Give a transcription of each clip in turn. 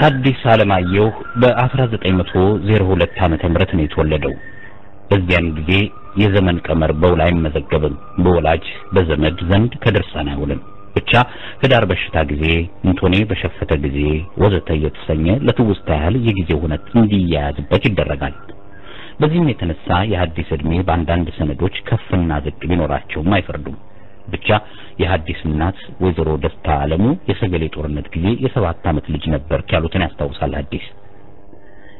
ሐዲስ ዓለማየሁ በ1902 ዓመተ ምህረት ነው የተወለደው። በዚያን ጊዜ የዘመን ቀመር በውል አይመዘገብም። በወላጅ በዘመድ ዘንድ ከድርሳን አይውልም። ብቻ ህዳር በሽታ ጊዜ፣ እንቶኔ በሸፈተ ጊዜ ወዘተ እየተሰኘ ለትውስታ ያህል የጊዜው ሁነት እንዲያያዝበት ይደረጋል። በዚህም የተነሳ የሐዲስ ዕድሜ በአንዳንድ ሰነዶች ከፍና ዝቅ ቢኖራቸውም አይፈርዱም። ብቻ የሐዲስ እናት ወይዘሮ ደስታ ዓለሙ የሰገሌ ጦርነት ጊዜ የሰባት ዓመት ልጅ ነበር ያሉትን ያስታውሳል ሐዲስ።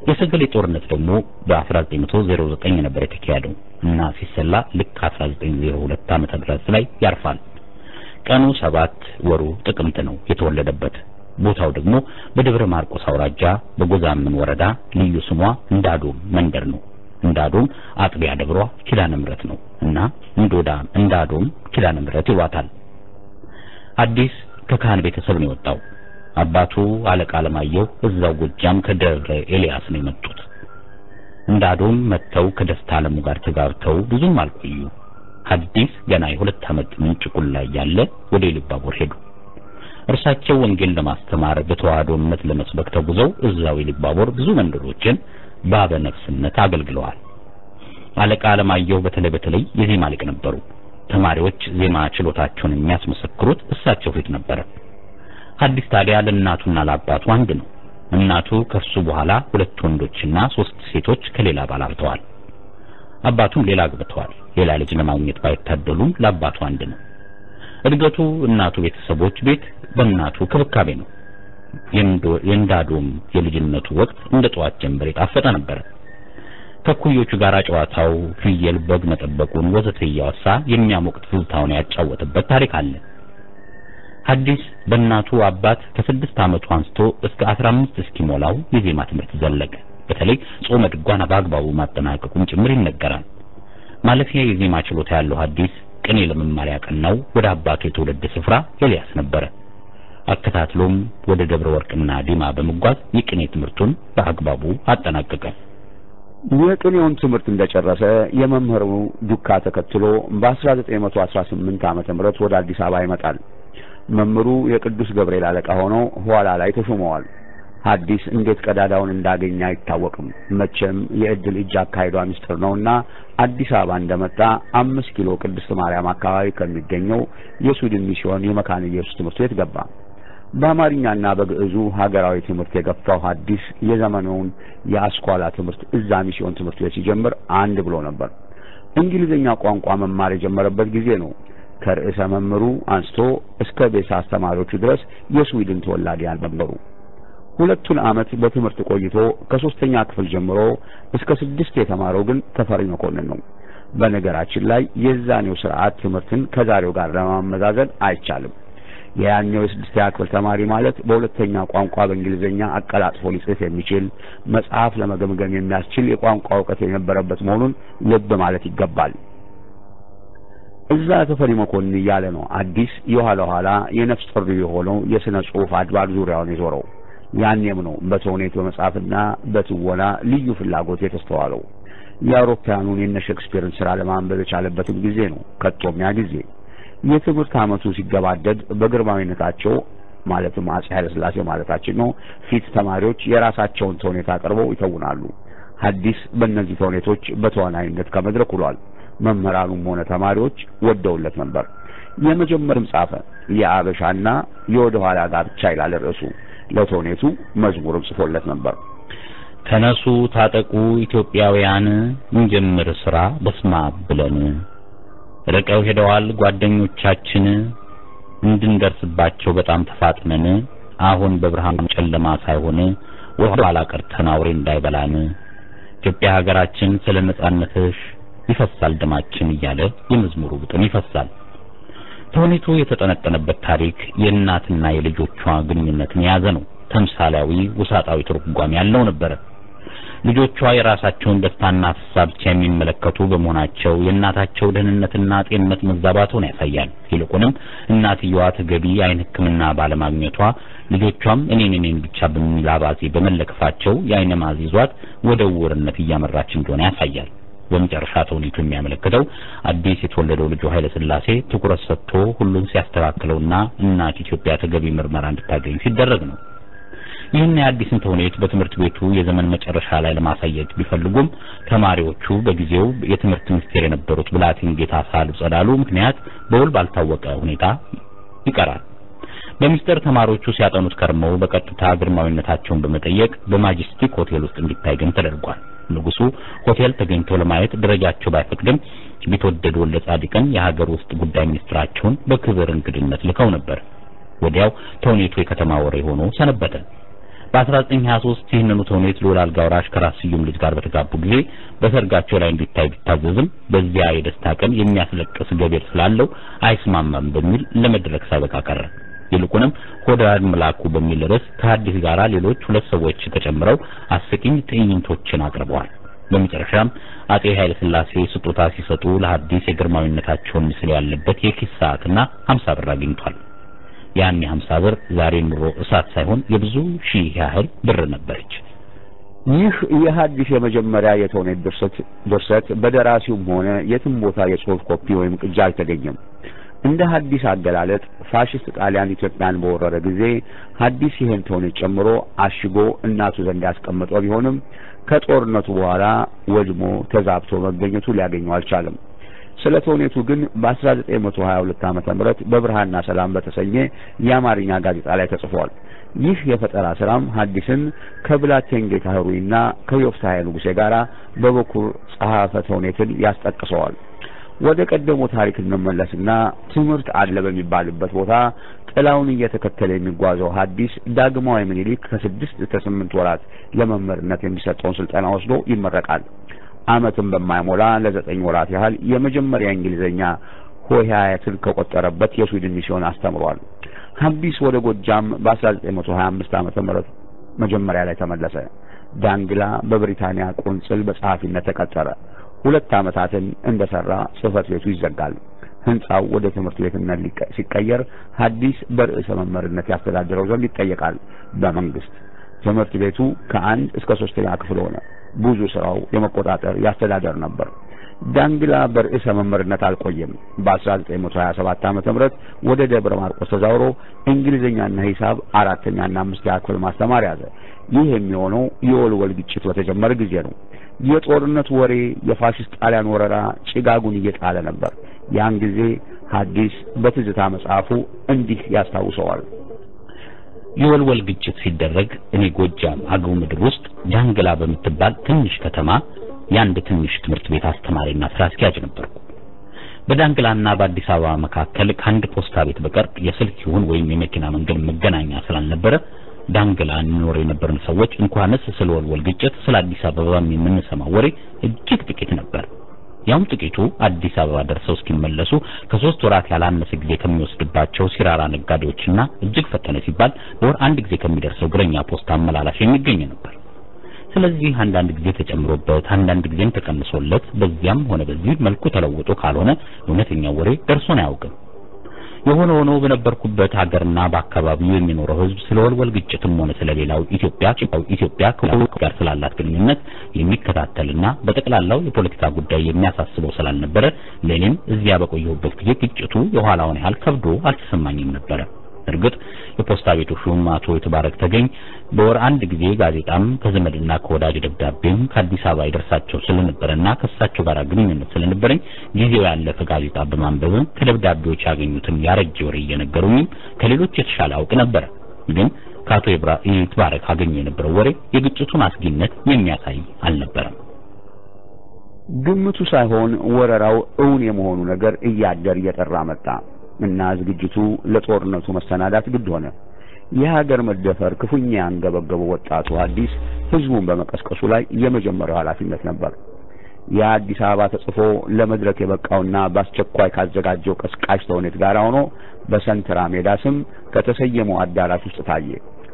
የሰገሌ ጦርነት ደግሞ በ1909 ነበር የተካሄደው እና ሲሰላ ልክ 1902 ዓመተ ምህረት ላይ ያርፋል። ቀኑ ሰባት ወሩ ጥቅምት ነው የተወለደበት። ቦታው ደግሞ በደብረ ማርቆስ አውራጃ በጎዛምን ወረዳ ልዩ ስሟ እንዳዶም መንደር ነው። እንዳዶም አጥቢያ ደብሯ ኪዳነ ምሕረት ነው እና እንዶዳ እንዳዶም ኪዳነ ምሕረት ይሏታል። ሐዲስ ከካህን ቤተሰብ ነው የወጣው። አባቱ አለቃ አለማየሁ እዛው ጎጃም ከደብረ ኤልያስ ነው የመጡት። እንዳዶም መጥተው ከደስታ ዓለሙ ጋር ተጋብተው ብዙም አልቆዩ። ሐዲስ ገና የሁለት ዓመት ምንጭቁል ላይ ያለ ወደ ኢሉባቦር ሄዱ። እርሳቸው ወንጌል ለማስተማር በተዋህዶ እምነት ለመስበክ ተጉዘው እዛው ኢሉባቦር ብዙ መንደሮችን በአበ ነፍስነት አገልግለዋል። አለቃ አለማየሁ በተለይ በተለይ የዜማ ሊቅ ነበሩ። ተማሪዎች ዜማ ችሎታቸውን የሚያስመሰክሩት እሳቸው ፊት ነበረ። ሐዲስ ታዲያ ለእናቱና ለአባቱ አንድ ነው። እናቱ ከሱ በኋላ ሁለት ወንዶችና ሶስት ሴቶች ከሌላ ባል አግብተዋል። አባቱም ሌላ አግብተዋል። ሌላ ልጅ ለማግኘት ባይታደሉም ለአባቱ አንድ ነው። እድገቱ እናቱ ቤተሰቦች ቤት በእናቱ ክብካቤ ነው። የእንዳዶም የልጅነቱ ወቅት እንደ ጠዋት ጀንበር የጣፈጠ ነበረ። ከኩዮቹ ጋር ጨዋታው፣ ፍየል፣ በግ መጠበቁን ወዘተ እያወሳ የሚያሞቅ ትዝታውን ያጫወተበት ታሪክ አለ። ሐዲስ በእናቱ አባት ከስድስት ዓመቱ አንስቶ እስከ 15 እስኪሞላው የዜማ ትምህርት ዘለቀ። በተለይ ጾመ ድጓን በአግባቡ ማጠናቀቁን ጭምር ይነገራል። ማለፊያ የዜማ ችሎታ ያለው ሐዲስ ቅኔ ለመማር ያቀናው ወደ አባቱ የትውልድ ስፍራ ኤልያስ ነበረ። አከታትሎም ወደ ደብረ ወርቅና ዲማ በመጓዝ የቅኔ ትምህርቱን በአግባቡ አጠናቀቀ። የቅኔውን ትምህርት እንደጨረሰ የመምህሩ ዱካ ተከትሎ በ1918 ዓመተ ምህረት ወደ አዲስ አበባ ይመጣል። መምህሩ የቅዱስ ገብርኤል አለቃ ሆነው ኋላ ላይ ተሾመዋል። ሐዲስ እንዴት ቀዳዳውን እንዳገኘ አይታወቅም። መቼም የእድል እጅ አካሄዷ ምስጢር ነውና አዲስ አበባ እንደመጣ አምስት ኪሎ ቅድስት ማርያም አካባቢ ከሚገኘው የሱድን ሚስዮን የመካነ ኢየሱስ ትምህርት ቤት ገባ። በአማርኛና በግዕዙ ሀገራዊ ትምህርት የገፋው ሐዲስ የዘመኑን የአስኳላ ትምህርት እዛ ሚስዮን ትምህርት ቤት ሲጀምር አንድ ብሎ ነበር። እንግሊዝኛ ቋንቋ መማር የጀመረበት ጊዜ ነው። ከርዕሰ መምህሩ አንስቶ እስከ ቤተ አስተማሪዎቹ ድረስ የስዊድን ተወላዲያን ነበሩ። ሁለቱን ዓመት በትምህርት ቆይቶ ከሶስተኛ ክፍል ጀምሮ እስከ ስድስት የተማረው ግን ተፈሪ መኮንን ነው። በነገራችን ላይ የዛኔው ስርዓት ትምህርትን ከዛሬው ጋር ለማመዛዘን አይቻልም። የያኔው የስድስተኛ ክፍል ተማሪ ማለት በሁለተኛ ቋንቋ በእንግሊዝኛ አቀላጥፎ ሊጽፍ የሚችል መጽሐፍ ለመገምገም የሚያስችል የቋንቋ እውቀት የነበረበት መሆኑን ልብ ማለት ይገባል። እዛ ተፈሪ መኮንን እያለ ነው አዲስ የኋላ ኋላ የነፍስ ጥሪ የሆነው የሥነ ጽሑፍ አድባር ዙሪያውን የዞረው። ያኔም ነው በተውኔት በመጻፍና በትወና ልዩ ፍላጎት የተስተዋለው። የአውሮፓውያኑን የነ ሼክስፒርን ሥራ ለማንበብ የቻለበትም ጊዜ ነው። ከቶም ጊዜ የትምህርት ዓመቱ ሲገባደድ በግርማዊነታቸው ማለትም አጼ ኃይለ ሥላሴ ማለታችን ነው ፊት ተማሪዎች የራሳቸውን ተውኔት አቅርበው ይተውናሉ። ሐዲስ በእነዚህ ተውኔቶች በተዋናይነት ከመድረክ ውሏል። መምህራኑም ሆነ ተማሪዎች ወደውለት ነበር። የመጀመርም ጻፈ። የአበሻና የወደ ኋላ ጋብቻ ይላል ርዕሱ። ለተውኔቱ መዝሙርም ጽፎለት ነበር። ተነሱ ታጠቁ ኢትዮጵያውያን እንጀምር ስራ በስማ ብለን ርቀው ሄደዋል ጓደኞቻችን እንድንደርስባቸው በጣም ተፋጥነን አሁን በብርሃን ጨለማ ሳይሆን ወደ ኋላ ቀርተን አውሬ እንዳይበላን ኢትዮጵያ ሀገራችን ስለ ነጻነትሽ ይፈሳል ደማችን እያለ የመዝሙሩ ግጥም ይፈሳል። ተውኔቱ የተጠነጠነበት ታሪክ የእናትና የልጆቿ ግንኙነትን የያዘ ነው። ተምሳሌያዊ ውሳጣዊ ትርጓሜ ያለው ነበረ። ልጆቿ የራሳቸውን ደስታና ፍሳ ብቻ የሚመለከቱ በመሆናቸው የእናታቸው ደህንነትና ጤንነት መዛባቱን ያሳያል። ይልቁንም እናትየዋ ተገቢ የዓይን ሕክምና ባለማግኘቷ ልጆቿም እኔን እኔን ብቻ በሚል አባዜ በመለከፋቸው የዓይነ ማዝ ይዟት ወደ ዕውርነት እያመራች እንደሆነ ያሳያል። በመጨረሻ ተውኔቱ የሚያመለክተው አዲስ የተወለደው ልጁ ኃይለ ሥላሴ ትኩረት ሰጥቶ ሁሉን ሲያስተካክለውና እናት ኢትዮጵያ ተገቢ ምርመራ እንድታገኝ ሲደረግ ነው። ይህን የአዲስን ተውኔት በትምህርት ቤቱ የዘመን መጨረሻ ላይ ለማሳየት ቢፈልጉም ተማሪዎቹ በጊዜው የትምህርት ሚኒስቴር የነበሩት ብላቴን ጌታ ሳህሉ ጸዳሉ ምክንያት በውል ባልታወቀ ሁኔታ ይቀራል። በሚስጥር ተማሪዎቹ ሲያጠኑት ከርመው በቀጥታ ግርማዊነታቸውን በመጠየቅ በማጀስቲክ ሆቴል ውስጥ እንዲታይ ግን ተደርጓል። ንጉሱ ሆቴል ተገኝተው ለማየት ደረጃቸው ባይፈቅድም ቢትወደድ ወልደ ጻድቅን የሀገር ውስጥ ጉዳይ ሚኒስትራቸውን በክብር እንግድነት ልከው ነበር። ወዲያው ተውኔቱ የከተማ ወሬ ሆኖ ሰነበተ። በ1923 ይህንኑ ተውኔት ልዑል አልጋ ወራሽ ከራስ ስዩም ልጅ ጋር በተጋቡ ጊዜ በሰርጋቸው ላይ እንዲታይ ቢታዘዝም በዚያ የደስታ ቀን የሚያስለቅስ ገቢር ስላለው አይስማማም በሚል ለመድረክ ሳበቃ ቀረ። ይልቁንም ሆዳድ መላኩ በሚል ርዕስ ከሐዲስ ጋር ሌሎች ሁለት ሰዎች ተጨምረው አስቂኝ ትዕይንቶችን አቅርበዋል። በመጨረሻም አጼ ኃይለ ሥላሴ ስጦታ ሲሰጡ ለሐዲስ የግርማዊነታቸውን ምስል ያለበት የኪስ ሰዓትና 50 ብር አግኝቷል። ያን የ50 ብር ዛሬ ኑሮ እሳት ሳይሆን የብዙ ሺህ ያህል ብር ነበረች። ይህ የሐዲስ የመጀመሪያ የተውኔት ድርሰት በደራሲውም ሆነ የትም ቦታ የጽሑፍ ኮፒ ወይም ቅጂ አልተገኘም። እንደ ሐዲስ አገላለጥ ፋሽስት ጣሊያን ኢትዮጵያን በወረረ ጊዜ ሐዲስ ይህን ተውኔት ጨምሮ አሽጎ እናቱ ዘንድ ያስቀመጠው ቢሆንም ከጦርነቱ በኋላ ወድሞ ተዛብቶ መገኘቱ ሊያገኘው አልቻለም። ስለ ተውኔቱ ግን በ1922 ዓመተ ምህረት በብርሃንና ሰላም በተሰኘ የአማርኛ ጋዜጣ ላይ ተጽፏል። ይህ የፈጠራ ስራም ሐዲስን ከብላቴን ጌታ ህሩይና ከዮፍታሔ ንጉሴ ጋር በበኩር ጸሐፈ ተውኔትን ያስጠቅሰዋል። ወደ ቀደሞ ታሪክ እንመለስና ትምህርት አለ በሚባልበት ቦታ ጥላውን እየተከተለ የሚጓዘው ሐዲስ ዳግማዊ ምኒልክ ከስድስት እስከ ስምንት ወራት ለመምህርነት የሚሰጠውን ስልጠና ወስዶ ይመረቃል። ዓመትን በማይሞላ ለዘጠኝ ወራት ያህል የመጀመሪያ እንግሊዘኛ ሆሄያትን ከቆጠረበት የስዊድን ሚስዮን አስተምሯል። ሐዲስ ወደ ጎጃም በ1925 ዓመተ ምህረት መጀመሪያ ላይ ተመለሰ። ዳንግላ በብሪታንያ ቆንጽል በጸሐፊነት ተቀጠረ። ሁለት ዓመታትን እንደሰራ ጽህፈት ቤቱ ይዘጋል። ህንጻው ወደ ትምህርት ቤትነት ሲቀየር ሐዲስ በርዕሰ መምህርነት ያስተዳድረው ዘንድ ይጠየቃል በመንግስት። ትምህርት ቤቱ ከአንድ እስከ ሶስተኛ ክፍል ሆነ። ብዙ ስራው የመቆጣጠር ያስተዳደር ነበር። ዳንግላ በርዕሰ መምህርነት አልቆየም። በ1927 ዓመተ ምህረት ወደ ደብረ ማርቆስ ተዛውሮ እንግሊዝኛና ሂሳብ አራተኛና አምስተኛ ክፍል ማስተማር ያዘ። ይህ የሚሆነው የወልወል ግጭት በተጀመረ ጊዜ ነው። የጦርነት ወሬ፣ የፋሽስት ጣሊያን ወረራ ጭጋጉን እየጣለ ነበር። ያን ጊዜ ሐዲስ በትዝታ መጽሐፉ እንዲህ ያስታውሰዋል። የወልወል ግጭት ሲደረግ እኔ ጎጃም አገው ምድር ውስጥ ዳንግላ በምትባል ትንሽ ከተማ የአንድ ትንሽ ትምህርት ቤት አስተማሪና ስራ አስኪያጅ ነበርኩ። በዳንግላና በአዲስ አበባ መካከል ከአንድ ፖስታ ቤት በቀር የስልክ ይሁን ወይም የመኪና መንገድ መገናኛ ስላልነበረ ዳንግላ እንኖር የነበርን ሰዎች እንኳንስ ስለ ግጭት ስለ አዲስ አበባም የምንሰማው ወሬ እጅግ ጥቂት ነበር። ያውም ጥቂቱ አዲስ አበባ ደርሰው እስኪመለሱ ከሶስት ወራት ያላነሰ ጊዜ ከሚወስድባቸው ሲራራ ነጋዴዎችና እጅግ ፈተነ ሲባል በወር አንድ ጊዜ ከሚደርሰው እግረኛ ፖስታ አመላላሽ የሚገኝ ነበር። ስለዚህ አንዳንድ ጊዜ ተጨምሮበት አንዳንድ ጊዜም ተቀንሶለት በዚያም ሆነ በዚህ መልኩ ተለውጦ ካልሆነ እውነተኛው ወሬ ደርሶን አያውቅም። የሆነ ሆኖ በነበርኩበት ሀገርና በአካባቢው የሚኖረው ሕዝብ ስለ ወልወል ግጭትም ሆነ ስለሌላው ኢትዮጵያ ኢትዮጵያ ጋር ስላላት ግንኙነት የሚከታተልና በጠቅላላው የፖለቲካ ጉዳይ የሚያሳስበው ስላልነበረ ለእኔም እዚያ በቆየሁበት ጊዜ ግጭቱ የኋላውን ያህል ከብዶ አልተሰማኝም ነበረ። እርግጥ የፖስታ ቤቱ ሹም አቶ የተባረክ ተገኝ በወር አንድ ጊዜ ጋዜጣም ከዘመድና ከወዳጅ ደብዳቤም ከአዲስ አበባ ይደርሳቸው ስለነበረና ከእሳቸው ጋር ግንኙነት ስለነበረኝ ጊዜው ያለፈ ጋዜጣ በማንበብም ከደብዳቤዎች ያገኙትን ያረጀ ወሬ እየነገሩኝም ከሌሎች የተሻለ አውቅ ነበረ። ግን ከአቶ የተባረክ አገኘ የነበረው ወሬ የግጭቱን አስጊነት የሚያሳይ አልነበረም። ግምቱ ሳይሆን ወረራው እውን የመሆኑ ነገር እያደር እየጠራ መጣ እና ዝግጅቱ ለጦርነቱ መሰናዳት ግድ ሆነ። የሀገር መደፈር ክፉኛ ያንገበገበው ወጣቱ ሐዲስ ህዝቡን በመቀስቀሱ ላይ የመጀመሪያው ኃላፊነት ነበር። የአዲስ አበባ ተጽፎ ለመድረክ የበቃውና በአስቸኳይ ካዘጋጀው ቀስቃሽ ተውኔት ጋር ሆኖ በሰንትራ ሜዳ ስም ከተሰየመው አዳራሽ ውስጥ ታየ።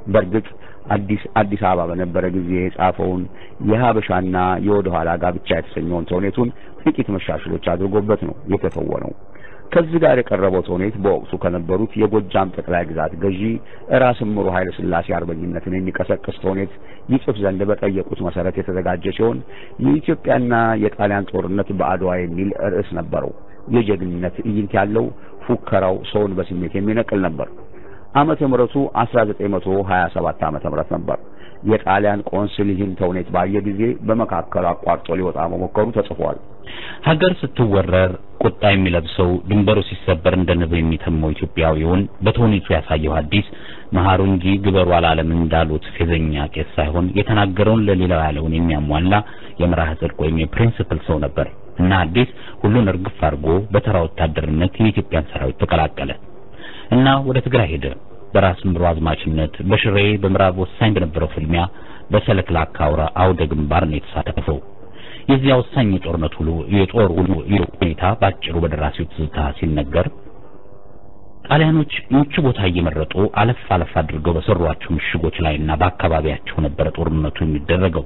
በእርግጥ አዲስ አዲስ አበባ በነበረ ጊዜ የጻፈውን የሀበሻና የወደ ኋላ ጋብቻ የተሰኘውን ተውኔቱን ጥቂት መሻሽሎች አድርጎበት ነው የተተወነው። ከዚህ ጋር የቀረበው ተውኔት በወቅቱ ከነበሩት የጎጃም ጠቅላይ ግዛት ገዢ ራስ እምሩ ኃይለ ሥላሴ አርበኝነትን የሚቀሰቅስ ተውኔት ይጽፍ ዘንድ በጠየቁት መሰረት የተዘጋጀ ሲሆን የኢትዮጵያና የጣሊያን ጦርነት በአድዋ የሚል ርዕስ ነበረው። የጀግንነት ትዕይንት ያለው ፉከራው ሰውን በስሜት የሚነቅል ነበር። ዓመተ ምህረቱ 1927 ዓመተ ምህረት ነበር። የጣሊያን ቆንስል ይህን ተውኔት ባየ ጊዜ በመካከሉ አቋርጦ ሊወጣ መሞከሩ ተጽፏል። ሀገር ስትወረር ቁጣ የሚለብሰው ድንበሩ ሲሰበር እንደ ንብ የሚተመው ኢትዮጵያዊውን በተውኔቱ ያሳየው ሐዲስ መሐሩ እንጂ ግበሩ አላለም እንዳሉት ፌዘኛ ቄስ ሳይሆን የተናገረውን ለሌላው ያለውን የሚያሟላ የመርህ ጽድቅ ወይም የፕሪንሲፕል ሰው ነበር እና ሐዲስ ሁሉን እርግፍ አድርጎ በተራ ወታደርነት የኢትዮጵያን ሰራዊት ተቀላቀለ እና ወደ ትግራይ ሄደ። በራስ ምሮ አዝማችነት በሽሬ በምዕራብ ወሳኝ በነበረው ፍልሚያ በሰለክላካ አውደ ግንባር ነው የተሳተፈው። የዚያ ወሳኝ የጦርነት ሁሉ የጦር ሁኔታ ባጭሩ በደራሲው ትዝታ ሲነገር ጣሊያኖች ምቹ ቦታ እየመረጡ አለፍ አለፍ አድርገው በሰሯቸው ምሽጎች ላይና በአካባቢያቸው ነበረ ጦርነቱ የሚደረገው።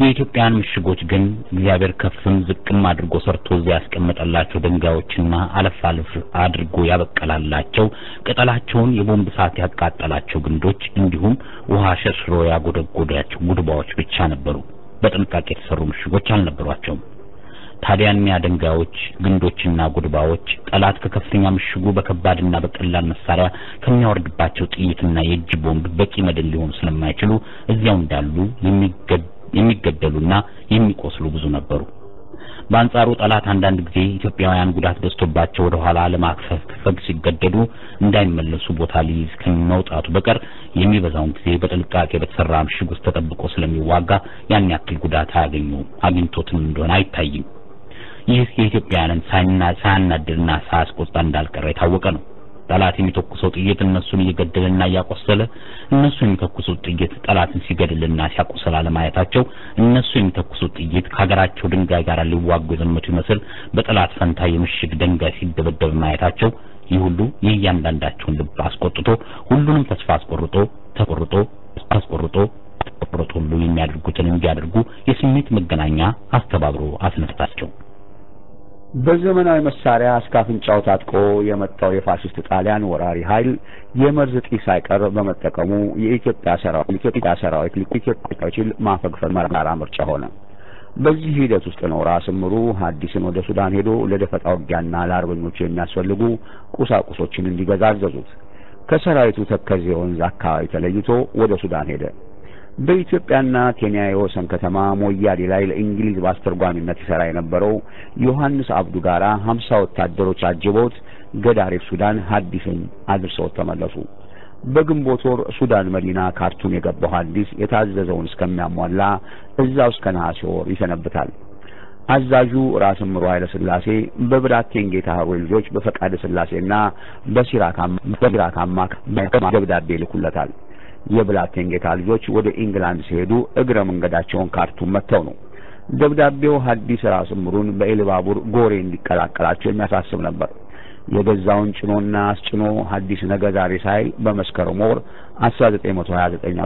የኢትዮጵያን ምሽጎች ግን እግዚአብሔር ከፍም ዝቅም አድርጎ ሰርቶ እዚያ ያስቀመጠላቸው ድንጋዮችና አለፍ አለፍ አድርጎ ያበቀላላቸው ቅጠላቸውን የቦምብ ሰዓት ያቃጠላቸው ግንዶች እንዲሁም ውሃ ሸርሽሮ ያጎደጎዳቸው ጉድባዎች ብቻ ነበሩ። በጥንቃቄ የተሰሩ ምሽጎች አልነበሯቸውም። ታዲያ እኒያ ድንጋዮች፣ ግንዶችና ጉድባዎች ጠላት ከከፍተኛ ምሽጉ በከባድና በቀላል መሳሪያ ከሚያወርድባቸው ጥይትና የእጅ ቦምብ በቂ መድን ሊሆኑ ስለማይችሉ እዚያው እንዳሉ የሚገደሉና የሚቆስሉ ብዙ ነበሩ። በአንጻሩ ጠላት አንዳንድ ጊዜ ኢትዮጵያውያን ጉዳት በዝቶባቸው ወደ ኋላ ለማፈግፈግ ሲገደዱ እንዳይመለሱ ቦታ ሊይዝ ከመውጣቱ በቀር የሚበዛውን ጊዜ በጥንቃቄ በተሰራ ምሽግ ውስጥ ተጠብቆ ስለሚዋጋ ያን ያክል ጉዳት አያገኙም። አግኝቶትም እንደሆነ አይታይም። ይህ የኢትዮጵያውያንን ሳያናድድና ሳያስቆጣ እንዳልቀረ የታወቀ ነው። ጠላት የሚተኩሰው ጥይት እነሱን እየገደለና እያቆሰለ እነሱ የሚተኩሱት ጥይት ጠላትን ሲገድልና ሲያቆስል አለማየታቸው እነሱ የሚተኩሱት ጥይት ከሀገራቸው ድንጋይ ጋር ሊዋጉ የዘመቱ ይመስል በጠላት ፈንታ የምሽግ ድንጋይ ሲደበደብ ማየታቸው ይህ ሁሉ የእያንዳንዳቸውን ልብ አስቆጥቶ ሁሉንም ተስፋ አስቆርጦ ተቆርጦ አስቆርጦ አስቆርጦ ሁሉ የሚያደርጉትን እንዲያደርጉ የስሜት መገናኛ አስተባብሮ አስነሳቸው። በዘመናዊ መሳሪያ እስከ አፍንጫው ታጥቆ የመጣው የፋሽስት ጣሊያን ወራሪ ኃይል የመርዝ ጢስ ሳይቀር በመጠቀሙ የኢትዮጵያ ሰራዊት ኢትዮጵያ ሰራዊት ሊኢትዮጵያዎችን ማፈግፈግ መራራ ምርጫ ሆነ። በዚህ ሂደት ውስጥ ነው ራስ ምሩ ሐዲስን ወደ ሱዳን ሄዶ ለደፈጣ ውጊያና ለአርበኞቹ የሚያስፈልጉ ቁሳቁሶችን እንዲገዛ አዘዙት። ከሰራዊቱ ተከዜ ወንዝ አካባቢ ተለይቶ ወደ ሱዳን ሄደ። በኢትዮጵያና ኬንያ የወሰን ከተማ ሞያሌ ላይ ለእንግሊዝ በአስተርጓሚነት ይሰራ የነበረው ዮሐንስ አብዱ ጋራ ሀምሳ ወታደሮች አጅበውት ገዳሪፍ ሱዳን ሐዲስን አድርሰውት ተመለሱ። በግንቦት ወር ሱዳን መዲና ካርቱም የገባው ሐዲስ የታዘዘውን እስከሚያሟላ እዛው እስከ ነሐሴ ወር ይሰነብታል። አዛዡ ራስ እምሩ ኃይለ ሥላሴ በብላቴን ጌታ ኅሩይ ልጆች በፈቃደ ሥላሴና በሲራካማ ደብዳቤ ይልኩለታል። የብላቴን ጌታ ልጆች ወደ ኢንግላንድ ሲሄዱ እግረ መንገዳቸውን ካርቱም መጥተው ነው። ደብዳቤው ሐዲስ ራስ እምሩን በኢሉባቦር ጎሬ እንዲቀላቀላቸው የሚያሳስብ ነበር። የገዛውን ጭኖና አስጭኖ ሐዲስ ነገ ዛሬ ሳይል በመስከረም ወር 1929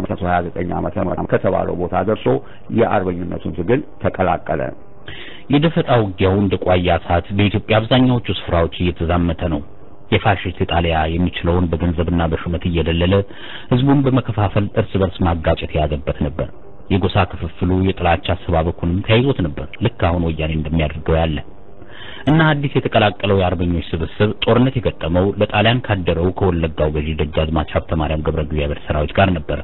ዓመተ ምህረት ከተባለው ቦታ ደርሶ የአርበኝነቱን ትግል ተቀላቀለ። የደፈጣ ውጊያው እንደ ቋያ እሳት በኢትዮጵያ አብዛኛዎቹ ስፍራዎች እየተዛመተ ነው። የፋሽስት ኢጣሊያ የሚችለውን በገንዘብና በሹመት እየደለለ ህዝቡን በመከፋፈል እርስ በርስ ማጋጨት የያዘበት ነበር። የጎሳ ክፍፍሉ የጥላቻ አሰባበኩንም ተያይዞት ነበር፣ ልክ አሁን ወያኔ እንደሚያደርገው ያለ እና አዲስ የተቀላቀለው የአርበኞች ስብስብ ጦርነት የገጠመው ለጣሊያን ካደረው ከወለጋው ገዢ ደጃዝማች ሀብተ ማርያም ገብረ እግዚአብሔር ሰራዊት ጋር ነበር።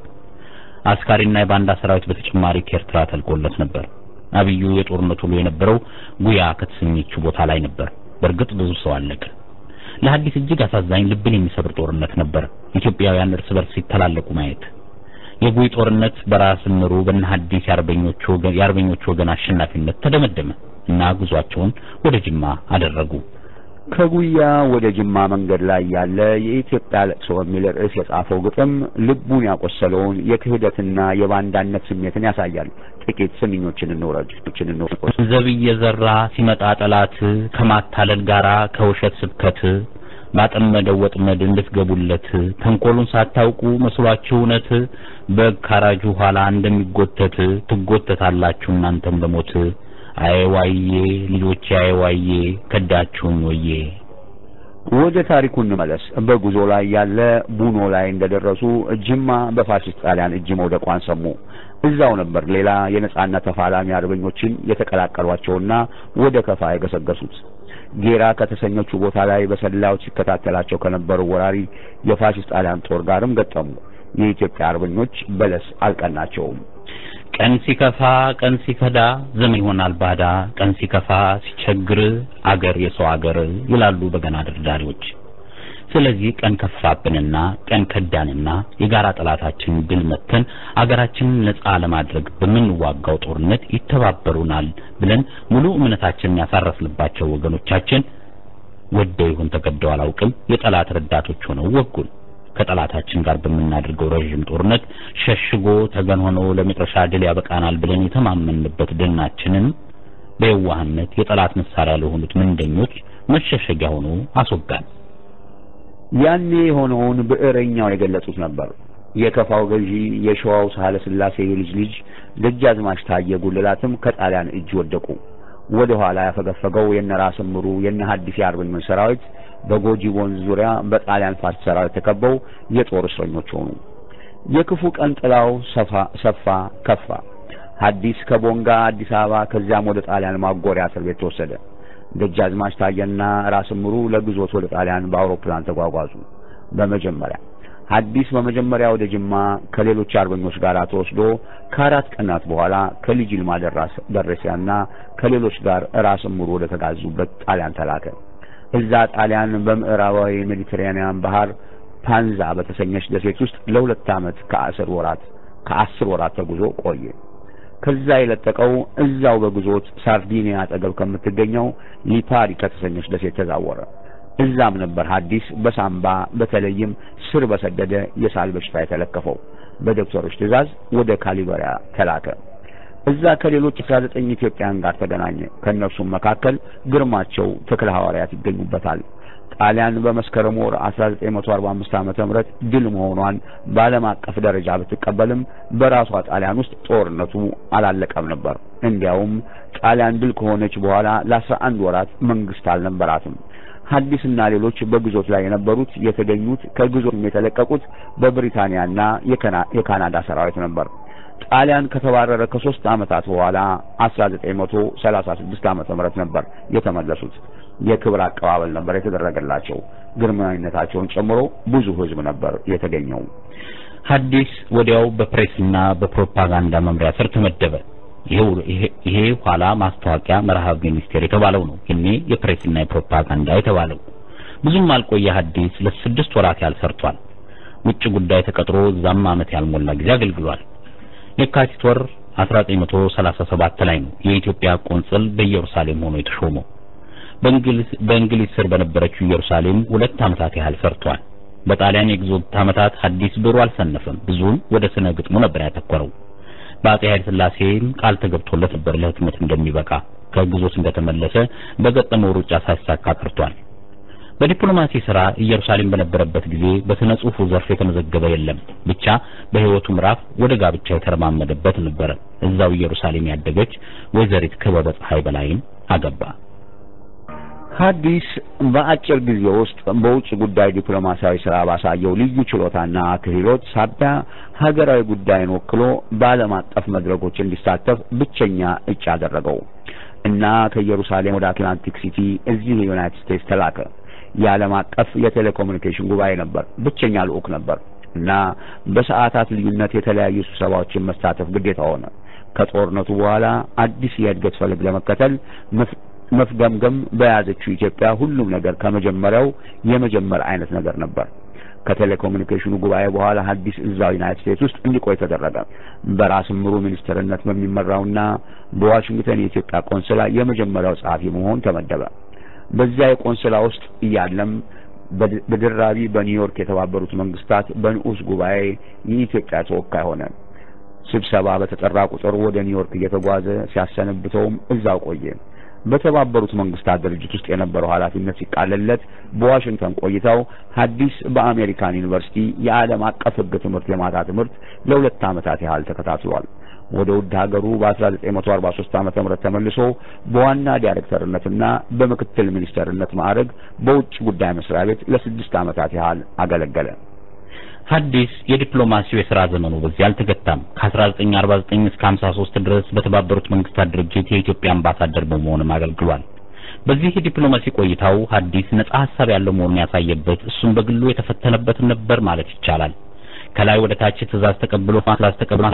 አስካሪና የባንዳ ሰራዊት በተጨማሪ ከኤርትራ ተልኮለት ነበር። አብዩ የጦርነቱ ውሎ የነበረው ጉያ ከተሰኘችው ቦታ ላይ ነበር። በእርግጥ ብዙ ሰው አለቀ። ለሐዲስ እጅግ አሳዛኝ ልብን የሚሰብር ጦርነት ነበር። ኢትዮጵያውያን እርስ በርስ ሲተላለቁ ማየት። የጉይ ጦርነት በራስ ምሩ በእነ ሐዲስ የአርበኞቹ ወገን አሸናፊነት ተደመደመ እና ጉዟቸውን ወደ ጅማ አደረጉ። ከጉያ ወደ ጅማ መንገድ ላይ ያለ የኢትዮጵያ ለቅሶ የሚል ርዕስ የጻፈው ግጥም ልቡን ያቆሰለውን የክህደትና የባንዳነት ስሜትን ያሳያል። ጥቂት ስንኞችን እንውረድ ገንዘብ እየዘራ ሲመጣ ጠላት ከማታለል ጋራ ከውሸት ስብከት ባጠመደው ወጥመድ እንድትገቡለት ተንኮሉን ሳታውቁ መስሏችሁ እውነት በግ ካራጁ ኋላ እንደሚጎተት ትጎተታላችሁ እናንተም ለሞት አይ ዋዬ ልጆቼ አይ ዋዬ ከዳችሁኝ ወዬ ወደ ታሪኩ እንመለስ። በጉዞ ላይ ያለ ቡኖ ላይ እንደደረሱ ጅማ በፋሽስት ጣሊያን እጅ መውደቋን ሰሙ። እዛው ነበር ሌላ የነጻነት ተፋላሚ አርበኞችን የተቀላቀሏቸውና ወደ ከፋ የገሰገሱት። ጌራ ከተሰኘችው ቦታ ላይ በሰላዮች ሲከታተላቸው ከነበሩ ወራሪ የፋሽስት ጣሊያን ጦር ጋርም ገጠሙ። የኢትዮጵያ አርበኞች በለስ አልቀናቸውም። ቀን ሲከፋ ቀን ሲከዳ ዘመን ይሆናል ባዳ፣ ቀን ሲከፋ ሲቸግር አገር የሰው አገር ይላሉ በገና ደርዳሪዎች። ስለዚህ ቀን ከፋብንና ቀን ከዳንና የጋራ ጠላታችን ድል መተን አገራችንን ነጻ ለማድረግ በምንዋጋው ጦርነት ይተባበሩናል ብለን ሙሉ እምነታችንን ያሳረፍንባቸው ወገኖቻችን ወደው ይሁን ተገደው አላውቅም የጠላት ረዳቶች ሆነው ወጉን። ከጠላታችን ጋር በምናደርገው ረዥም ጦርነት ሸሽጎ ተገን ሆኖ ለመጨረሻ ድል ያበቃናል ብለን የተማመንበት ድናችንን በየዋህነት የጠላት መሳሪያ ለሆኑት ምንደኞች መሸሸጊያ ሆኖ አስወጋን። ያኔ የሆነውን ብዕረኛው የገለጹት ነበር። የከፋው ገዢ የሸዋው ሳህለ ስላሴ የልጅ ልጅ ደጃዝማች ታየ ጉልላትም ከጣሊያን እጅ ወደቁ። ወደ ኋላ ያፈገፈገው የነራስ ምሩ የነ ሐዲስ የአርበኞች ሰራዊት በጎጂ ወንዝ ዙሪያ በጣሊያን ፋሽስት ሰራዊት ተከበው የጦር እስረኞች ሆኑ። የክፉ ቀን ጥላው ሰፋ ከፋ። ሐዲስ ከቦንጋ አዲስ አበባ ከዚያም ወደ ጣሊያን ማጎሪያ እስር ቤት ተወሰደ። ደጃዝማች ታየና ራስ ምሩ ለግዞት ወደ ጣሊያን በአውሮፕላን ተጓጓዙ። በመጀመሪያ ሐዲስ በመጀመሪያ ወደ ጅማ ከሌሎች አርበኞች ጋር ተወስዶ ከአራት ቀናት በኋላ ከልጅ ይልማ ደረሲያና ከሌሎች ጋር ራስ ምሩ ወደ ተጋዙበት ጣሊያን ተላከ። እዛ ጣሊያን በምዕራባዊ ሜዲትራኒያን ባህር ፓንዛ በተሰኘች ደሴት ውስጥ ለሁለት ዓመት ከአስር ወራት ከአስር ወራት ተጉዞ ቆየ። ከዛ የለጠቀው እዛው በጉዞት ሳርዲኒያ አጠገብ ከምትገኘው ሊፓሪ ከተሰኘች ደሴት ተዛወረ። እዛም ነበር ሐዲስ በሳምባ በተለይም ስር በሰደደ የሳል በሽታ የተለከፈው። በዶክተሮች ትዕዛዝ ወደ ካሊበሪያ ተላከ። እዛ ከሌሎች 19 ኢትዮጵያን ጋር ተገናኘ። ከእነርሱም መካከል ግርማቸው ተክለ ሐዋርያት ይገኙበታል። ጣሊያን በመስከረም ወር 1945 ዓመተ ምህረት ድል መሆኗን በዓለም አቀፍ ደረጃ ብትቀበልም በራሷ ጣሊያን ውስጥ ጦርነቱ አላለቀም ነበር። እንዲያውም ጣሊያን ድል ከሆነች በኋላ ለ11 ወራት መንግስት አልነበራትም። ሐዲስና ሌሎች በግዞት ላይ የነበሩት የተገኙት ከግዞት የተለቀቁት በብሪታንያና የካናዳ ሰራዊት ነበር። ጣሊያን ከተባረረ ከሶስት ዓመታት በኋላ 1936 ዓመተ ምህረት ነበር የተመለሱት። የክብር አቀባበል ነበር የተደረገላቸው። ግርማዊነታቸውን ጨምሮ ብዙ ሕዝብ ነበር የተገኘው። ሐዲስ ወዲያው በፕሬስና በፕሮፓጋንዳ መምሪያ ስር ተመደበ። ይሄ ኋላ ማስታወቂያ መርሃ ሚኒስቴር የተባለው ነው። እኔ የፕሬስና የፕሮፓጋንዳ የተባለው ብዙም አልቆየ። ሐዲስ ለስድስት ወራት ያህል ሰርቷል። ውጭ ጉዳይ ተቀጥሮ እዛም ዓመት ያልሞላ ጊዜ አገልግሏል። የካቲት ወር 1937 ላይ ነው የኢትዮጵያ ቆንጽል በኢየሩሳሌም ሆኖ የተሾመው። በእንግሊዝ ስር በነበረችው ኢየሩሳሌም ሁለት ዓመታት ያህል ሰርቷል። በጣሊያን የግዞት ዓመታት ሐዲስ ብሩ አልሰነፈም። ብዙውን ወደ ስነ ግጥሙ ነበር ያተኮረው። በአጼ ኃይለ ሥላሴም ቃል ተገብቶለት ነበር ለህትመት እንደሚበቃ። ከግዞት እንደተመለሰ በገጠመው ሩጫ ሳይሳካ ቀርቷል። በዲፕሎማሲ ስራ ኢየሩሳሌም በነበረበት ጊዜ በስነ ጽሑፉ ዘርፍ የተመዘገበ የለም። ብቻ በህይወቱ ምዕራፍ ወደ ጋብቻ የተረማመደበት ነበረ። እዛው ኢየሩሳሌም ያደገች ወይዘሪት ክበበ ፀሐይ በላይን አገባ። ሐዲስ በአጭር ጊዜ ውስጥ በውጭ ጉዳይ ዲፕሎማሲያዊ ስራ ባሳየው ልዩ ችሎታና ክህሎት ሳቢያ ሀገራዊ ጉዳይን ወክሎ በዓለም አቀፍ መድረኮች እንዲሳተፍ ብቸኛ እጭ አደረገው እና ከኢየሩሳሌም ወደ አትላንቲክ ሲቲ እዚህ ዩናይትድ ስቴትስ ተላከ። የዓለም አቀፍ የቴሌኮሙኒኬሽን ጉባኤ ነበር። ብቸኛ ልዑክ ነበር እና በሰዓታት ልዩነት የተለያዩ ስብሰባዎችን መሳተፍ ግዴታ ሆነ። ከጦርነቱ በኋላ አዲስ የእድገት ፈለግ ለመከተል መፍገምገም በያዘችው ኢትዮጵያ ሁሉም ነገር ከመጀመሪያው የመጀመር አይነት ነገር ነበር። ከቴሌኮሙኒኬሽኑ ጉባኤ በኋላ ሐዲስ እዛው ዩናይትድ ስቴትስ ውስጥ እንዲቆይ ተደረገ። በራስ ምሩ ሚኒስትርነት በሚመራውና በዋሽንግተን የኢትዮጵያ ቆንስላ የመጀመሪያው ጸሐፊ መሆን ተመደበ። በዚያ የቆንስላ ውስጥ እያለም በድራቢ በኒውዮርክ የተባበሩት መንግስታት በንዑስ ጉባኤ የኢትዮጵያ ተወካይ ሆነ። ስብሰባ በተጠራ ቁጥር ወደ ኒውዮርክ እየተጓዘ ሲያሰነብተውም እዛው ቆየ። በተባበሩት መንግስታት ድርጅት ውስጥ የነበረው ኃላፊነት ሲቃለለት በዋሽንግተን ቆይታው ሐዲስ በአሜሪካን ዩኒቨርሲቲ የዓለም አቀፍ ሕግ ትምህርት የማታ ትምህርት ለሁለት ዓመታት ያህል ተከታትሏል። ወደ ውድ ሀገሩ በ1943 ዓመተ ምህረት ተመልሶ በዋና ዳይሬክተርነትና በምክትል ሚኒስተርነት ማዕረግ በውጭ ጉዳይ መስሪያ ቤት ለስድስት ዓመታት ያህል አገለገለ። ሐዲስ የዲፕሎማሲው የሥራ ዘመኑ በዚህ አልተገታም። ከ1949 እስከ 53 ድረስ በተባበሩት መንግስታት ድርጅት የኢትዮጵያ አምባሳደር በመሆንም አገልግሏል። በዚህ የዲፕሎማሲ ቆይታው ሐዲስ ነጻ ሐሳብ ያለው መሆኑን ያሳየበት እሱም በግሉ የተፈተነበት ነበር ማለት ይቻላል። ከላይ ወደ ታች ትእዛዝ ተቀብሎ ትእዛዝ ተቀብሎ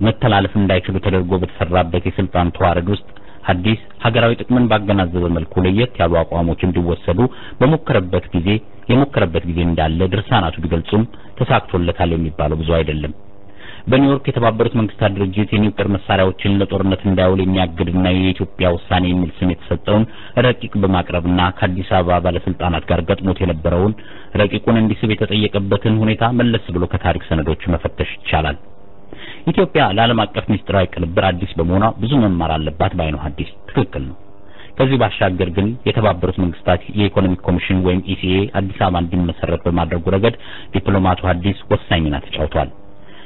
መተላለፍ እንዳይችሉ ተደርጎ በተሰራበት የስልጣን ተዋረድ ውስጥ ሐዲስ ሀገራዊ ጥቅምን ባገናዘበ መልኩ ለየት ያሉ አቋሞች እንዲወሰዱ በሞከረበት ጊዜ የሞከረበት ጊዜ እንዳለ ድርሳናቱ ቢገልጹም ተሳክቶለታል የሚባለው ብዙ አይደለም። በኒውዮርክ የተባበሩት መንግስታት ድርጅት የኒውክሌር መሳሪያዎችን ለጦርነት እንዳይውል የሚያግድና የኢትዮጵያ ውሳኔ የሚል ስም የተሰጠውን ረቂቅ በማቅረብና ከአዲስ አበባ ባለስልጣናት ጋር ገጥሞት የነበረውን ረቂቁን እንዲስብ የተጠየቀበትን ሁኔታ መለስ ብሎ ከታሪክ ሰነዶች መፈተሽ ይቻላል። ኢትዮጵያ ለዓለም አቀፍ ሚስጥራዊ ቅንብር አዲስ በመሆኗ ብዙ መማር አለባት ባይ ነው ሐዲስ። ትክክል ነው። ከዚህ ባሻገር ግን የተባበሩት መንግስታት የ Economic Commission ወይም ECA አዲስ አበባ እንዲመሰረት በማድረጉ ረገድ ዲፕሎማቱ ሐዲስ ወሳኝ ሚና ተጫውቷል።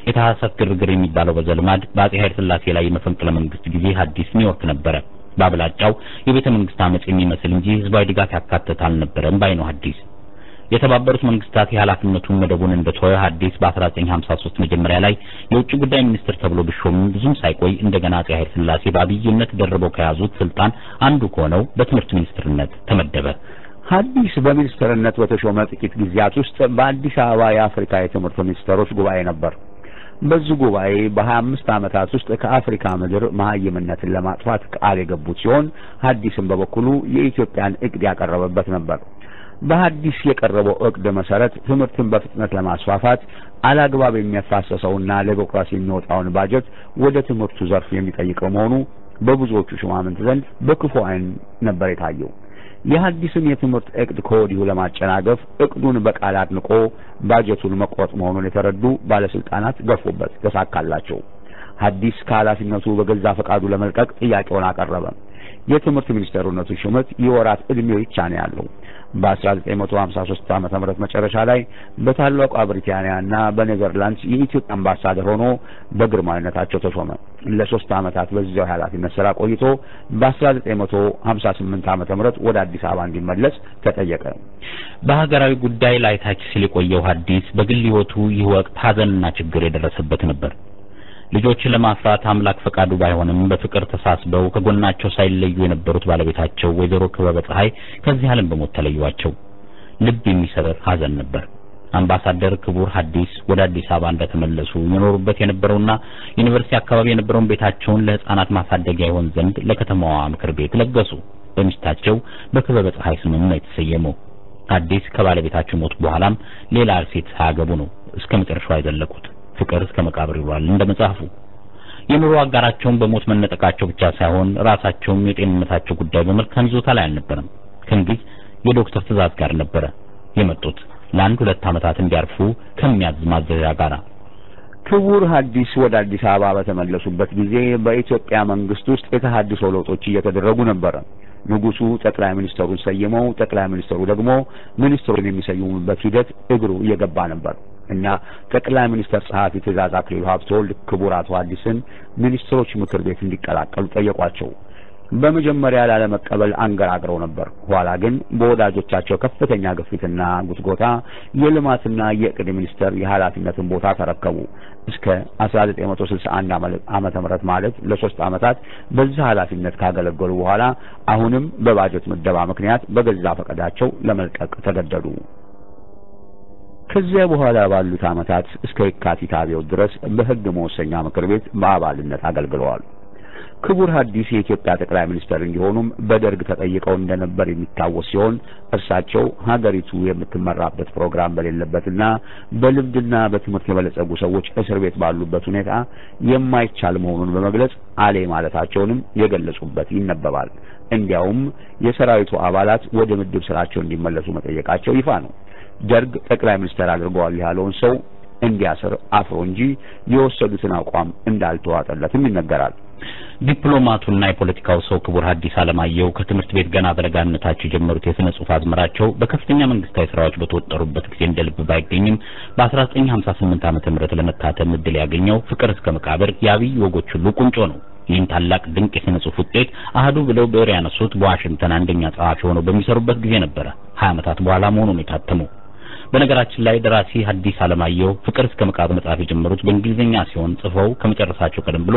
የታህሳስ ግርግር የሚባለው በዘልማድ በአጼ ኃይለ ሥላሴ ላይ የመፈንቅለ መንግስት ጊዜ ሐዲስ ኒውዮርክ ነበረ። በአብላጫው የቤተ መንግስት አመጽ የሚመስል እንጂ ህዝባዊ ድጋፍ ያካተተ አልነበረም ባይ ነው ሐዲስ። የተባበሩት መንግስታት የኃላፊነቱን መደቡን እንደተወ ሐዲስ በ1953 መጀመሪያ ላይ የውጭ ጉዳይ ሚኒስትር ተብሎ ቢሾምም ብዙም ሳይቆይ እንደገና አጼ ኃይለ ሥላሴ በአብይነት ደርበው ከያዙት ስልጣን አንዱ ከሆነው በትምህርት ሚኒስትርነት ተመደበ። ሐዲስ በሚኒስትርነት በተሾመ ጥቂት ጊዜያት ውስጥ በአዲስ አበባ የአፍሪካ የትምህርት ሚኒስትሮች ጉባኤ ነበር። በዚህ ጉባኤ በሀያ አምስት ዓመታት ውስጥ ከአፍሪካ ምድር መሀይምነትን ለማጥፋት ቃል የገቡት ሲሆን ሐዲስም በበኩሉ የኢትዮጵያን እቅድ ያቀረበበት ነበር። በሐዲስ የቀረበው እቅድ መሰረት ትምህርትን በፍጥነት ለማስፋፋት አላግባብ የሚያፋሰሰውና ለቢሮክራሲ የሚወጣውን ባጀት ወደ ትምህርቱ ዘርፍ የሚጠይቀው መሆኑ በብዙዎቹ ሹማምንት ዘንድ በክፉ ዓይን ነበር የታየው። የሐዲስን የትምህርት እቅድ ከወዲሁ ለማጨናገፍ እቅዱን በቃል አድንቆ ባጀቱን መቆረጥ መሆኑን የተረዱ ባለስልጣናት ገፉበት፣ ተሳካላቸው። ሐዲስ ከኃላፊነቱ በገዛ ፈቃዱ ለመልቀቅ ጥያቄውን አቀረበ። የትምህርት ሚኒስትርነቱ ሹመት የወራት ዕድሜው ብቻ ነው ያለው። በ1953 ዓመተ ምህረት መጨረሻ ላይ በታላቋ ብሪታንያና በኔዘርላንድስ የኢትዮጵያ አምባሳደር ሆኖ በግርማዊነታቸው ተሾመ። ለሶስት ዓመታት በዚያው ኃላፊነት ስራ ቆይቶ በ1958 ዓመተ ምህረት ወደ አዲስ አበባ እንዲመለስ ተጠየቀ። በሀገራዊ ጉዳይ ላይ ታች ሲል የቆየው ሐዲስ በግል ሕይወቱ ይህ ወቅት ሐዘንና ችግር የደረሰበት ነበር። ልጆችን ለማፍራት አምላክ ፈቃዱ ባይሆንም በፍቅር ተሳስበው ከጎናቸው ሳይለዩ የነበሩት ባለቤታቸው ወይዘሮ ክበበ ፀሐይ ከዚህ ዓለም በሞት ተለዩዋቸው። ልብ የሚሰብር ሐዘን ነበር። አምባሳደር ክቡር ሐዲስ ወደ አዲስ አበባ እንደተመለሱ የኖሩበት የነበረውና ዩኒቨርሲቲ አካባቢ የነበረውን ቤታቸውን ለሕፃናት ማሳደጊያ ይሆን ዘንድ ለከተማዋ ምክር ቤት ለገሱ። በሚስታቸው በክበበ ፀሐይ ስምም ነው የተሰየመው። ሐዲስ ከባለቤታቸው ሞት በኋላም ሌላ ሴት ሳያገቡ ነው እስከ መጨረሻው የዘለቁት። ፍቅር እስከ መቃብር ይሏል እንደ መጽሐፉ። የኑሮ አጋራቸውን በሞት መነጠቃቸው ብቻ ሳይሆን ራሳቸውም የጤንነታቸው ጉዳይ በመልካም ይዞታ ላይ አልነበረም። ከእንግዲህ የዶክተር ትእዛዝ ጋር ነበረ የመጡት ለአንድ ሁለት ዓመታት እንዲያርፉ ከሚያዝ ማዘዣ ጋር። ክቡር ሐዲስ ወደ አዲስ አበባ በተመለሱበት ጊዜ በኢትዮጵያ መንግስት ውስጥ የተሃድሶ ለውጦች እየተደረጉ ነበረ። ንጉሱ ጠቅላይ ሚኒስትሩን ሰይመው ጠቅላይ ሚኒስትሩ ደግሞ ሚኒስትሩን የሚሰይሙበት ሂደት እግሩ እየገባ ነበር እና ጠቅላይ ሚኒስትር ጸሐፊ ትእዛዝ አክሊሉ ሀብተወልድ ክቡር አቶ ሐዲስን ሚኒስትሮች ምክር ቤት እንዲቀላቀሉ ጠየቋቸው። በመጀመሪያ ላለመቀበል አንገራግረው ነበር። ኋላ ግን በወዳጆቻቸው ከፍተኛ ግፊትና ጉትጎታ የልማትና የእቅድ ሚኒስቴር የኃላፊነትን ቦታ ተረከቡ። እስከ 1961 ዓመተ ምህረት ማለት ለሶስት ዓመታት በዚህ ኃላፊነት ካገለገሉ በኋላ አሁንም በባጀት ምደባ ምክንያት በገዛ ፈቃዳቸው ለመልቀቅ ተገደዱ። ከዚያ በኋላ ባሉት ዓመታት እስከ የካቲት አብዮት ድረስ በሕግ መወሰኛ ምክር ቤት በአባልነት አገልግለዋል። ክቡር ሐዲስ የኢትዮጵያ ጠቅላይ ሚኒስትር እንዲሆኑም በደርግ ተጠይቀው እንደነበር የሚታወስ ሲሆን እርሳቸው ሀገሪቱ የምትመራበት ፕሮግራም በሌለበትና በልምድና በትምህርት የበለጸጉ ሰዎች እስር ቤት ባሉበት ሁኔታ የማይቻል መሆኑን በመግለጽ አሌ ማለታቸውንም የገለጹበት ይነበባል። እንዲያውም የሰራዊቱ አባላት ወደ ምድብ ስራቸው እንዲመለሱ መጠየቃቸው ይፋ ነው። ደርግ ጠቅላይ ሚኒስትር አድርገዋል ያለውን ሰው እንዲያስር አፍሮ እንጂ የወሰዱትን አቋም እንዳልተዋጠለትም ይነገራል። ዲፕሎማቱና የፖለቲካው ሰው ክቡር ሐዲስ ዓለማየሁ ከትምህርት ቤት ገና በለጋነታቸው የጀመሩት የሥነ ጽሑፍ አዝመራቸው በከፍተኛ መንግስታዊ ስራዎች በተወጠሩበት ጊዜ እንደ ልብ ባይገኝም በ1958 ዓመተ ምህረት ለመታተም እድል ያገኘው ፍቅር እስከ መቃብር የአብይ ወጎች ሁሉ ቁንጮ ነው። ይህን ታላቅ ድንቅ የሥነ ጽሑፍ ውጤት አህዱ ብለው ብዕር ያነሱት በዋሽንግተን አንደኛ ጸሐፊ ሆነው በሚሰሩበት ጊዜ ነበረ። ሀያ ዓመታት በኋላ መሆኑን የታተመው። በነገራችን ላይ ደራሲ ሐዲስ ዓለማየሁ ፍቅር እስከ መቃብር መጽሐፍ የጀመሩት በእንግሊዝኛ ሲሆን ጽፈው ከመጨረሳቸው ቀደም ብሎ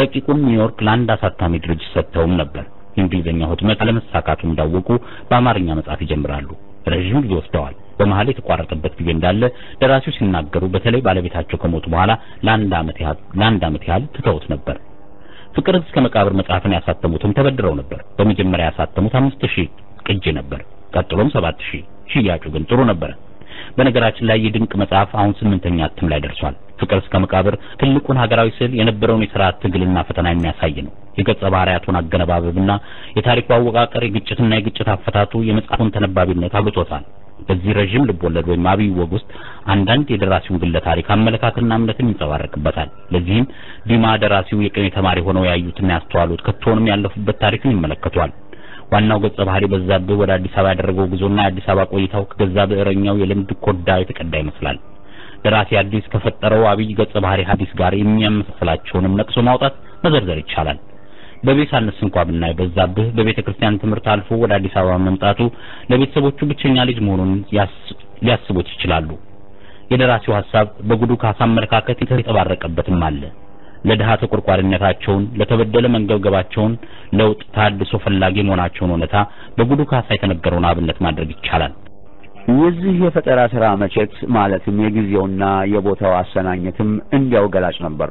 ረቂቁን ኒውዮርክ ለአንድ አሳታሚ ድርጅት ሰጥተውም ነበር። የእንግሊዝኛው ህትመት አለመሳካቱን እንዳወቁ በአማርኛ መጽሐፍ ይጀምራሉ። ረዥም ጊዜ ወስደዋል። በመሀል የተቋረጠበት ጊዜ እንዳለ ደራሲው ሲናገሩ በተለይ ባለቤታቸው ከሞቱ በኋላ ለአንድ ዓመት ያህል ትተውት ነበር። ፍቅር እስከ መቃብር መጽሐፍን ያሳተሙትም ተበድረው ነበር። በመጀመሪያ ያሳተሙት አምስት ሺህ ቅጂ ነበር። ቀጥሎም ሰባት ሺህ ሽያጩ ግን ጥሩ ነበር። በነገራችን ላይ የድንቅ መጽሐፍ አሁን ስምንተኛ እትም ላይ ደርሷል። ፍቅር እስከ መቃብር ትልቁን ሀገራዊ ስዕል የነበረውን የስርዓት ትግልና ፈተና የሚያሳይ ነው። የገጸ ባህሪያቱን አገነባበብና የታሪኩ አወቃቀር፣ የግጭትና የግጭት አፈታቱ የመጽሐፉን ተነባቢነት አብቶታል። በዚህ ረዥም ልቦለድ ወይም አብይ ወግ ውስጥ አንዳንድ የደራሲውን ግለ ታሪክ አመለካከትና እምነትን ይንጸባረቅበታል። ለዚህም ዲማ ደራሲው የቅኔ ተማሪ ሆነው ያዩትና ያስተዋሉት ከቶንም ያለፉበት ታሪክን ይመለከቷል። ዋናው ገጸ ባህሪ በዛብህ ወደ አዲስ አበባ ያደረገው ጉዞና የአዲስ አበባ ቆይታው ከገዛ ብዕረኛው የልምድ ኮዳ የተቀዳ ይመስላል። ደራሲ አዲስ ከፈጠረው አብይ ገጸ ባህሪ ሐዲስ ጋር የሚያመሳስላቸውንም ነቅሶ ማውጣት መዘርዘር ይቻላል። በቤሳንስ እንኳ ብናይ በዛብህ በቤተ ክርስቲያን ትምህርት አልፎ ወደ አዲስ አበባ መምጣቱ ለቤተሰቦቹ ብቸኛ ልጅ መሆኑን ሊያስቡት ይችላሉ። የደራሲው ሐሳብ በጉዱ ካሳ አመለካከት የተንጸባረቀበትም አለ። ለድሃ ተቆርቋሪነታቸውን፣ ለተበደለ መንገብገባቸውን፣ ለውጥ ታድሶ ፈላጊ መሆናቸውን እውነታ በጉዱ ካሳ የተነገረውን አብነት ማድረግ ይቻላል። የዚህ የፈጠራ ስራ መቼት ማለትም የጊዜውና የቦታው አሰናኘትም እንዲያው ገላጭ ነበር።